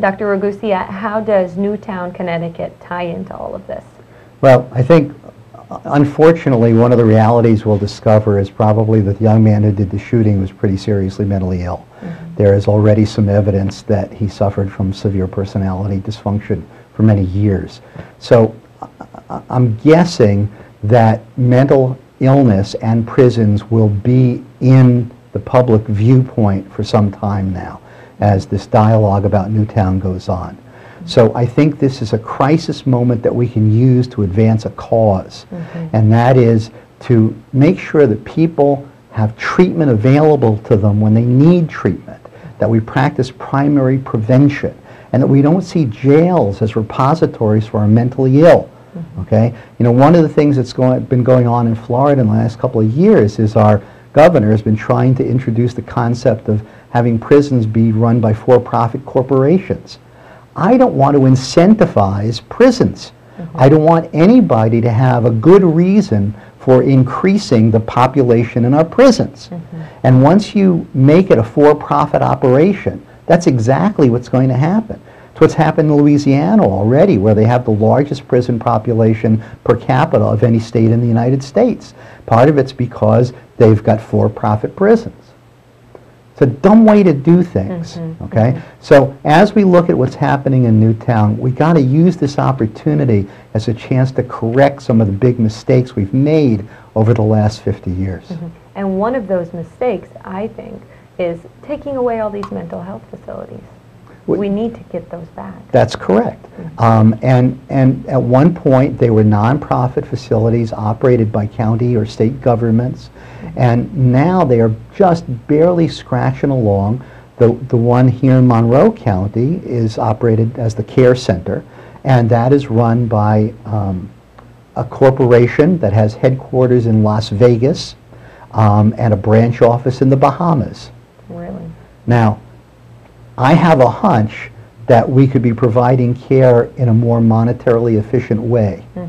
Dr. Ragusea, how does Newtown, Connecticut tie into all of this? Well, I think, uh, unfortunately, one of the realities we'll discover is probably that the young man who did the shooting was pretty seriously mentally ill. Mm-hmm. There is already some evidence that he suffered from severe personality dysfunction for many years. So I- I'm guessing that mental illness and prisons will be in the public viewpoint for some time now as this dialogue about Newtown goes on. So I think this is a crisis moment that we can use to advance a cause, mm-hmm. and that is to make sure that people have treatment available to them when they need treatment, that we practice primary prevention, and that we don't see jails as repositories for our mentally ill. Mm-hmm. Okay? You know, one of the things that's going, been going on in Florida in the last couple of years is our governor has been trying to introduce the concept of having prisons be run by for-profit corporations. I don't want to incentivize prisons. Mm-hmm. I don't want anybody to have a good reason for increasing the population in our prisons. Mm-hmm. And once you make it a for-profit operation, that's exactly what's going to happen. It's what's happened in Louisiana already, where they have the largest prison population per capita of any state in the United States. Part of it's because they've got for-profit prisons. It's a dumb way to do things, mm-hmm. okay? Mm-hmm. So as we look at what's happening in Newtown, we got to use this opportunity as a chance to correct some of the big mistakes we've made over the last 50 years. Mm-hmm. And one of those mistakes, I think, is taking away all these mental health facilities. We- need to get those back. That's correct. Um, And, and at one point, they were nonprofit facilities operated by county or state governments, and now they are just barely scratching along. The, the one here in Monroe County is operated as the Care Center, and that is run by um, a corporation that has headquarters in Las Vegas um, and a branch office in the Bahamas. Really. Now, I have a hunch that we could be providing care in a more monetarily efficient way, Mhm.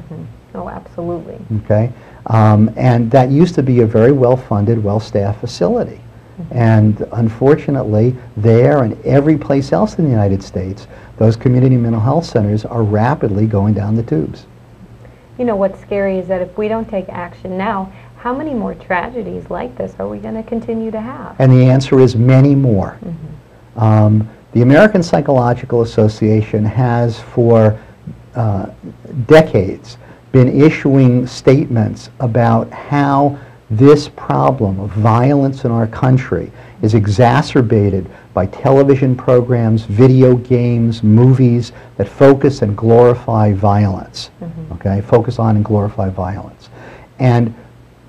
Oh, absolutely. okay? Um, And that used to be a very well-funded, well-staffed facility. And unfortunately, there and every place else in the United States, those community mental health centers are rapidly going down the tubes. You know, what's scary is that if we don't take action now, how many more tragedies like this are we going to continue to have? And the answer is many more. Um, the American Psychological Association has for uh, decades been issuing statements about how this problem of violence in our country is exacerbated by television programs, video games, movies that focus and glorify violence. Okay, focus on and glorify violence. And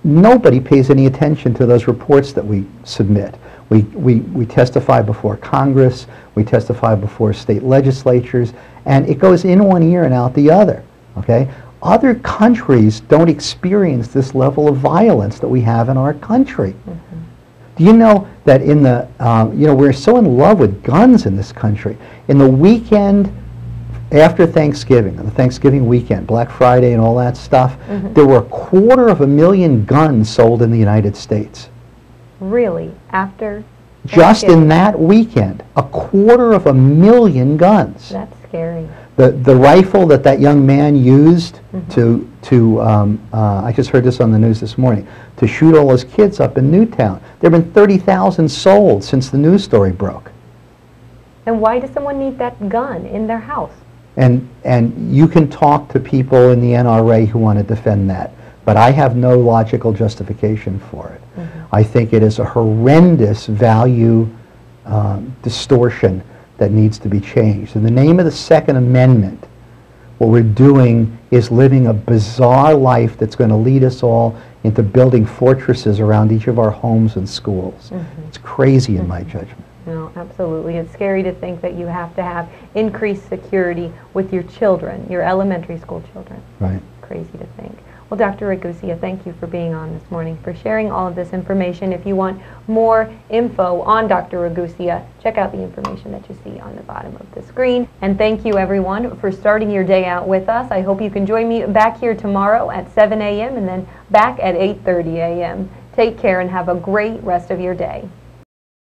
nobody pays any attention to those reports that we submit. We, we, we testify before Congress, we testify before state legislatures, and it goes in one ear and out the other, okay? Other countries don't experience this level of violence that we have in our country. Do you know that in the, um, you know, we're so in love with guns in this country. In the weekend after Thanksgiving, the Thanksgiving weekend, Black Friday and all that stuff, there were a quarter of a million guns sold in the United States. Really, after Just in that weekend, a quarter of a million guns. That's scary. The, the rifle that that young man used Mm-hmm. to, to um, uh, I just heard this on the news this morning, to shoot all his kids up in Newtown. There have been 30,000 sold since the news story broke. And why does someone need that gun in their house? And, and you can talk to people in the NRA who want to defend that, but I have no logical justification for it. I think it is a horrendous value um, distortion that needs to be changed. In the name of the Second Amendment, what we're doing is living a bizarre life that's going to lead us all into building fortresses around each of our homes and schools. It's crazy in my judgment. No, absolutely. It's scary to think that you have to have increased security with your children, your elementary school children. Right. Crazy to think. Well, Dr. Ragusia, thank you for being on this morning, for sharing all of this information. If you want more info on Dr. Ragusia, check out the information that you see on the bottom of the screen. And thank you, everyone, for starting your day out with us. I hope you can join me back here tomorrow at 7 a.m. and then back at 8.30 a.m. Take care and have a great rest of your day.